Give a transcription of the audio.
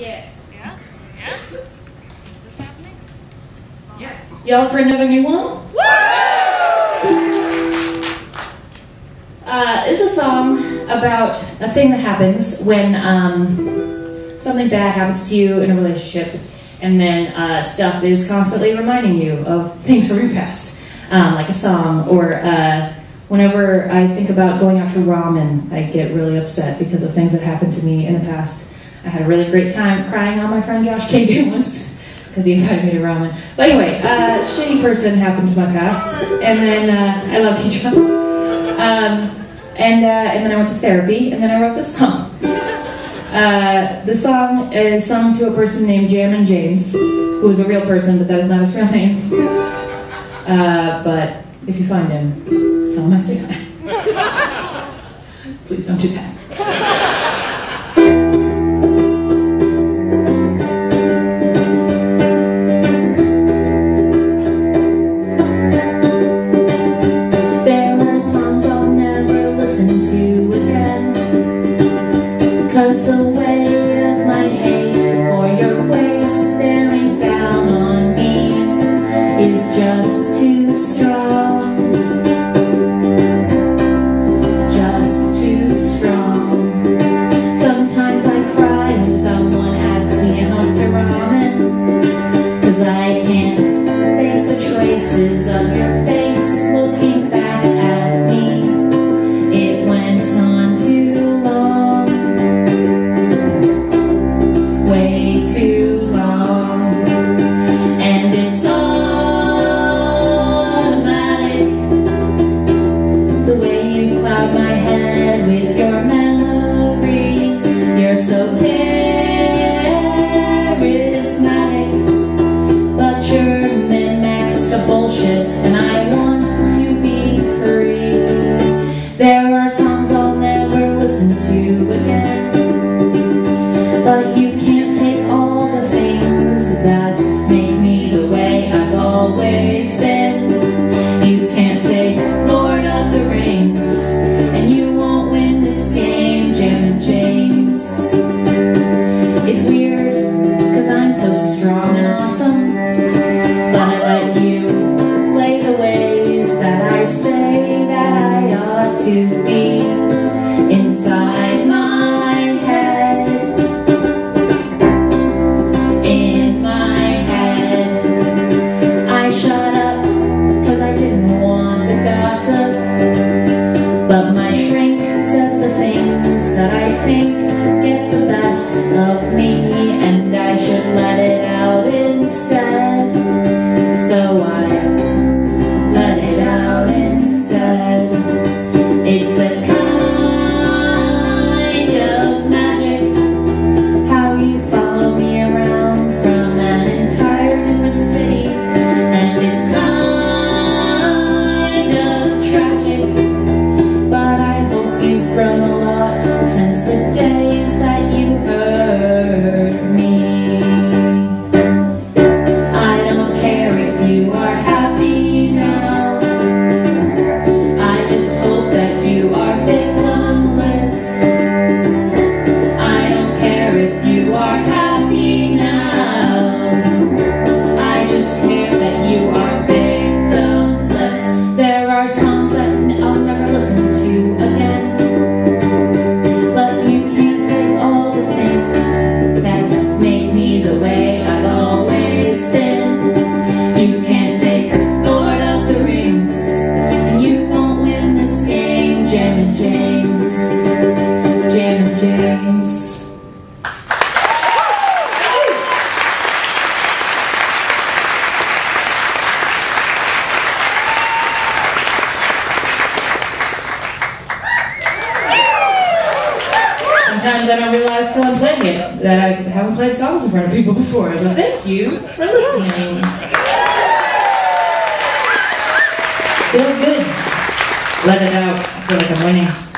Yeah. Yeah? Yeah? Is this happening? Yeah. Y'all for another new one? Uh, it's a song about a thing that happens when um, something bad happens to you in a relationship, and then uh, stuff is constantly reminding you of things from your past, um, like a song. Or uh, whenever I think about going out to ramen, I get really upset because of things that happened to me in the past. I had a really great time crying on my friend Josh Kagan once because he invited me to ramen. But anyway, uh, shitty person happened to my past, and then uh, I love you, John. Um, and, uh, and then I went to therapy, and then I wrote this song. Uh, the song is sung to a person named Jammin James, who is a real person, but that is not his real name. Uh, but if you find him, tell him I say hi. Please don't do that. Listen to again. Cause the weight of my hate for your weight bearing down on me is just too strong. Too long, and it's automatic. The way you cloud my head with your memory, you're so charismatic. But you're min-maxed bullshit And I want to be free There are songs I'll never listen to again it's weird, cause I'm so strong and awesome. But I let you lay the ways that I say that I ought to Sometimes I don't realize till I'm playing it that I haven't played songs in front of people before. So thank you for listening. Feels good. Let it out. I feel like I'm winning.